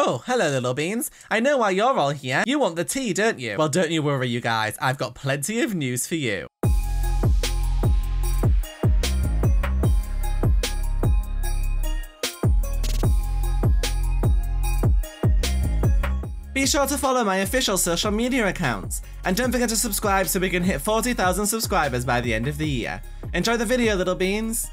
Oh, hello little beans. I know why you're all here. You want the tea, don't you? Well, don't you worry, you guys. I've got plenty of news for you. Be sure to follow my official social media accounts, and don't forget to subscribe so we can hit 40,000 subscribers by the end of the year. Enjoy the video, little beans!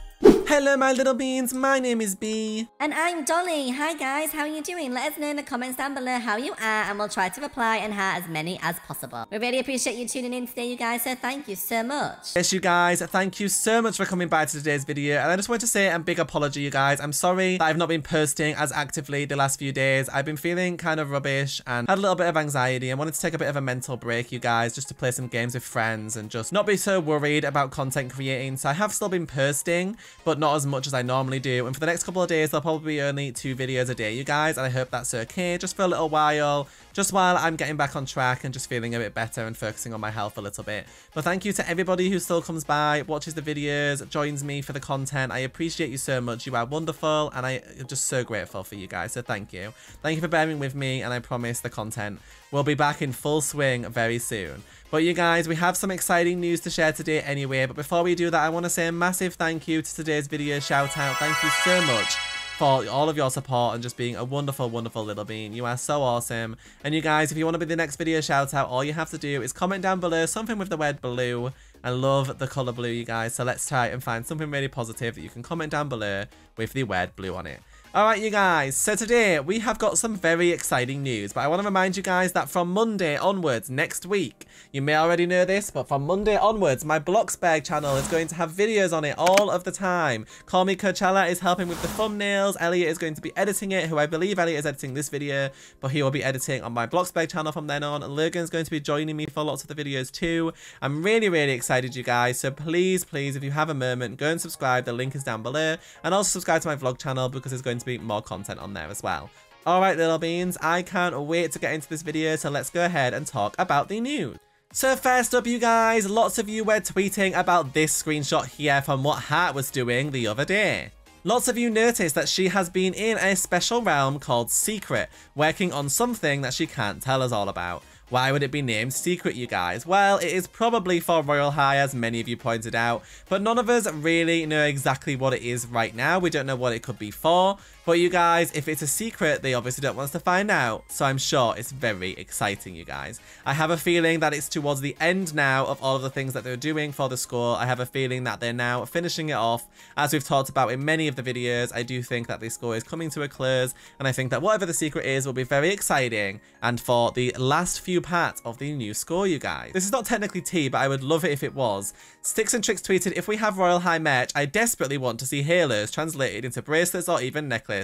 Hello, my little beans. My name is Bea. And I'm Dolly. Hi guys, how are you doing? Let us know in the comments down below how you are and we'll try to reply and heart as many as possible. We really appreciate you tuning in today, you guys, so thank you so much. Yes, you guys, thank you so much for coming by to today's video. And I just want to say a big apology, you guys. I'm sorry that I've not been posting as actively the last few days. I've been feeling kind of rubbish and had a little bit of anxiety and wanted to take a bit of a mental break, you guys, just to play some games with friends and just not be so worried about content creating. So I have still been posting, but not as much much as I normally do. And for the next couple of days, there'll probably be only two videos a day, you guys. And I hope that's okay, just for a little while, just while I'm getting back on track and just feeling a bit better and focusing on my health a little bit. But thank you to everybody who still comes by, watches the videos, joins me for the content. I appreciate you so much. You are wonderful. And I am just so grateful for you guys. So thank you. Thank you for bearing with me. And I promise the content will be back in full swing very soon. But you guys, we have some exciting news to share today anyway. But before we do that, I want to say a massive thank you to today's video shout out. Thank you so much for all of your support and just being a wonderful, wonderful little bean. You are so awesome. And you guys, if you want to be the next video shout out, all you have to do is comment down below something with the word blue. I love the colour blue, you guys. So let's try and find something really positive that you can comment down below with the word blue on it. Alright you guys, so today we have got some very exciting news, but I want to remind you guys that from Monday onwards, next week, you may already know this, but from Monday onwards, my Bloxburg channel is going to have videos on it all of the time. Call Me Coachella is helping with the thumbnails, Elliott is going to be editing it, who I believe Elliott is editing this video, but he will be editing on my Bloxburg channel from then on, Logan's going to be joining me for lots of the videos too. I'm really, really excited you guys, so please, please, if you have a moment, go and subscribe, the link is down below, and also subscribe to my vlog channel because it's going to to be more content on there as well. Alright little beans, I can't wait to get into this video, so let's go ahead and talk about the news. So first up you guys, lots of you were tweeting about this screenshot here from what Heart was doing the other day. Lots of you noticed that she has been in a special realm called Secret, working on something that she can't tell us all about. Why would it be named Secret, you guys? Well, it is probably for Royale High, as many of you pointed out, but none of us really know exactly what it is right now. We don't know what it could be for, but you guys, if it's a secret, they obviously don't want us to find out, so I'm sure it's very exciting, you guys. I have a feeling that it's towards the end now of all of the things that they're doing for the score. I have a feeling that they're now finishing it off. As we've talked about in many of the videos, I do think that the score is coming to a close, and I think that whatever the secret is will be very exciting, and for the last few parts of the new score, you guys. This is not technically tea, but I would love it if it was. Sticks and Tricks tweeted, if we have Royale High merch, I desperately want to see halos translated into bracelets or even necklaces.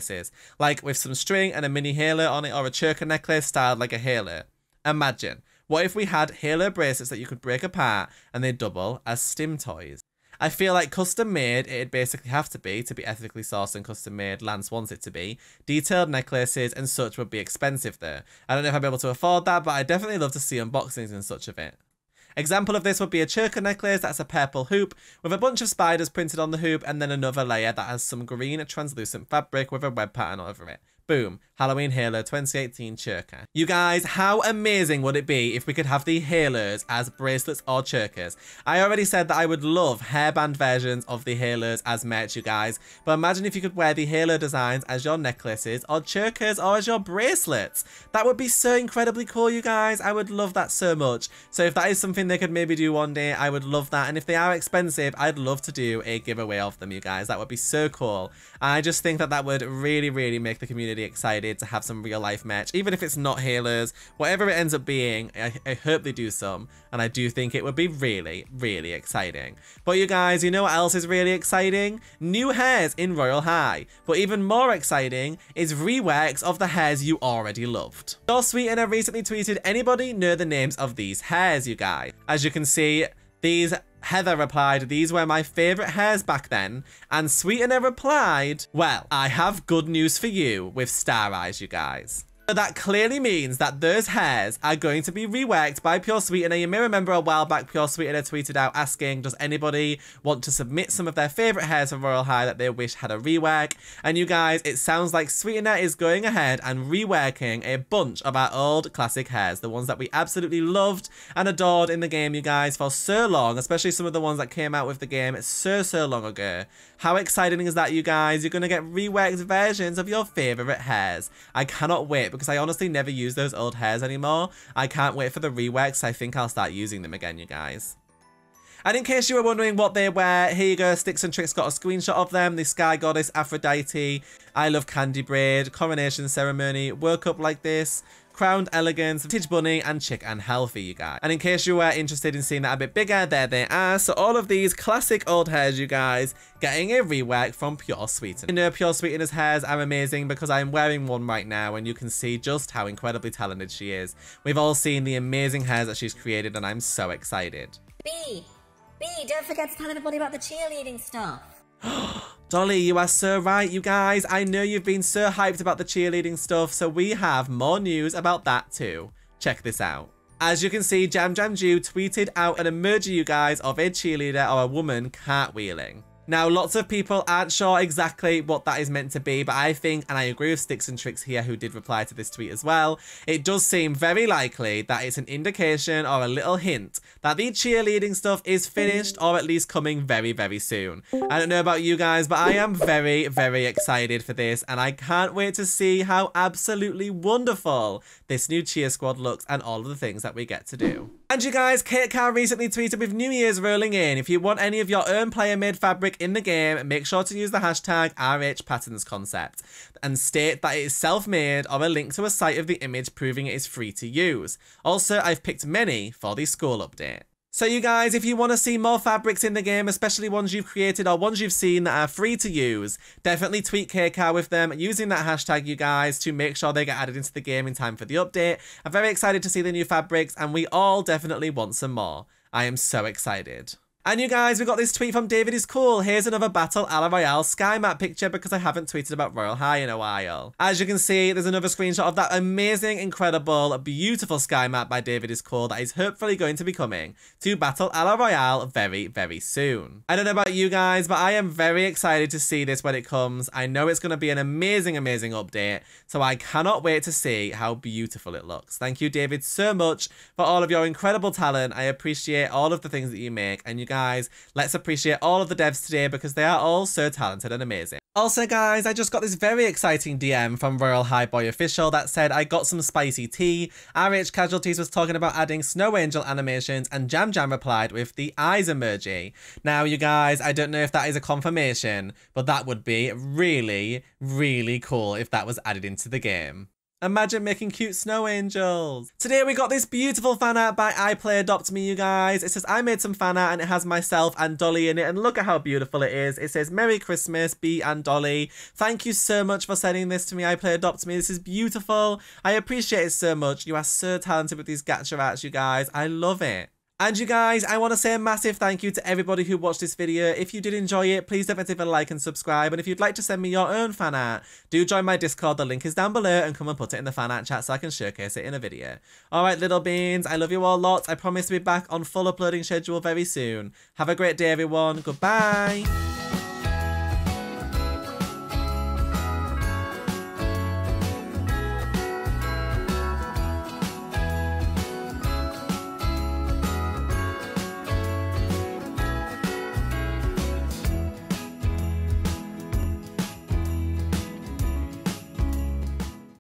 Like with some string and a mini halo on it or a choker necklace styled like a halo. Imagine. What if we had halo bracelets that you could break apart and they double as stim toys? I feel like custom made, it'd basically have to be, to be ethically sourced and custom made, Lance wants it to be. Detailed necklaces and such would be expensive though. I don't know if I'd be able to afford that, but I'd definitely love to see unboxings and such of it. Example of this would be a choker necklace that's a purple hoop with a bunch of spiders printed on the hoop and then another layer that has some green translucent fabric with a web pattern over it. Boom. Halloween Halo 2018 Choker. You guys, how amazing would it be if we could have the Halos as bracelets or chokers? I already said that I would love hairband versions of the Halos as merch, you guys. But imagine if you could wear the Halo designs as your necklaces or chokers or as your bracelets. That would be so incredibly cool, you guys. I would love that so much. So if that is something they could maybe do one day, I would love that. And if they are expensive, I'd love to do a giveaway of them, you guys. That would be so cool. I just think that that would really, really make the community excited excited to have some real life match, even if it's not healers, whatever it ends up being, I, I hope they do some, and I do think it would be really, really exciting. But you guys, you know what else is really exciting? New hairs in Royale High, but even more exciting is reworks of the hairs you already loved. Pure Sweetener recently tweeted, anybody know the names of these hairs, you guys? As you can see, these Heather replied, these were my favourite hairs back then. And Sweetener replied, well, I have good news for you with Star Eyes, you guys. But that clearly means that those hairs are going to be reworked by Pure Sweetener. You may remember a while back, Pure Sweetener tweeted out asking, does anybody want to submit some of their favourite hairs from Royale High that they wish had a rework? And you guys, it sounds like Sweetener is going ahead and reworking a bunch of our old classic hairs, the ones that we absolutely loved and adored in the game, you guys, for so long, especially some of the ones that came out with the game so, so long ago. How exciting is that, you guys? You're going to get reworked versions of your favourite hairs. I cannot wait because I honestly never use those old hairs anymore. I can't wait for the reworks. I think I'll start using them again, you guys. And in case you were wondering what they were, here you go. Sticks and Tricks got a screenshot of them. The Sky Goddess, Aphrodite, I Love Candy Braid, Coronation Ceremony, Woke Up Like This, Crowned Elegance, Vintage Bunny, and Chick and Healthy, you guys. And in case you were interested in seeing that a bit bigger, there they are. So all of these classic old hairs, you guys, getting a rework from Pure Sweetener. You know Pure Sweetener's hairs are amazing because I'm wearing one right now and you can see just how incredibly talented she is. We've all seen the amazing hairs that she's created and I'm so excited. Bea, Bea, don't forget to tell everybody about the cheerleading stuff. Dolly, you are so right, you guys. I know you've been so hyped about the cheerleading stuff, so we have more news about that too. Check this out. As you can see, Jam Jam Jew tweeted out an emoji, you guys, of a cheerleader or a woman cartwheeling. Now, lots of people aren't sure exactly what that is meant to be, but I think, and I agree with Sticks and Tricks here, who did reply to this tweet as well, it does seem very likely that it's an indication or a little hint that the cheerleading stuff is finished or at least coming very, very soon. I don't know about you guys, but I am very, very excited for this, and I can't wait to see how absolutely wonderful this new cheer squad looks and all of the things that we get to do. And you guys, KCAR recently tweeted with New Year's rolling in. If you want any of your own player-made fabric in the game, make sure to use the hashtag RH Patterns Concept and state that it is self-made or a link to a site of the image proving it is free to use. Also, I've picked many for the school update. So you guys, if you want to see more fabrics in the game, especially ones you've created or ones you've seen that are free to use, definitely tweet KCAR with them using that hashtag, you guys, to make sure they get added into the game in time for the update. I'm very excited to see the new fabrics, and we all definitely want some more. I am so excited. And you guys, we got this tweet from David is cool. Here's another Battle a la Royale sky map picture because I haven't tweeted about Royale High in a while. As you can see, there's another screenshot of that amazing, incredible, beautiful sky map by David is cool that is hopefully going to be coming to Battle a la Royale very, very soon. I don't know about you guys, but I am very excited to see this when it comes. I know it's going to be an amazing, amazing update, so I cannot wait to see how beautiful it looks. Thank you, David, so much for all of your incredible talent. I appreciate all of the things that you make, and you guys. Let's appreciate all of the devs today because they are all so talented and amazing. Also, guys, I just got this very exciting DM from Royal High Boy Official that said I got some spicy tea. RH Casualties was talking about adding Snow Angel animations, and Jam Jam replied with the eyes emoji. Now, you guys, I don't know if that is a confirmation, but that would be really, really cool if that was added into the game. Imagine making cute snow angels. Today we got this beautiful fan art by I Play Adopt Me, you guys. It says, I made some fan art and it has myself and Dolly in it. And look at how beautiful it is. It says, Merry Christmas, Bea and Dolly. Thank you so much for sending this to me. I Play Adopt Me. This is beautiful. I appreciate it so much. You are so talented with these gacha arts, you guys. I love it. And you guys, I want to say a massive thank you to everybody who watched this video. If you did enjoy it, please don't forget to like and subscribe. And if you'd like to send me your own fan art, do join my Discord. The link is down below and come and put it in the fan art chat so I can showcase it in a video. Alright, little beans, I love you all lots. I promise to be back on full uploading schedule very soon. Have a great day, everyone. Goodbye.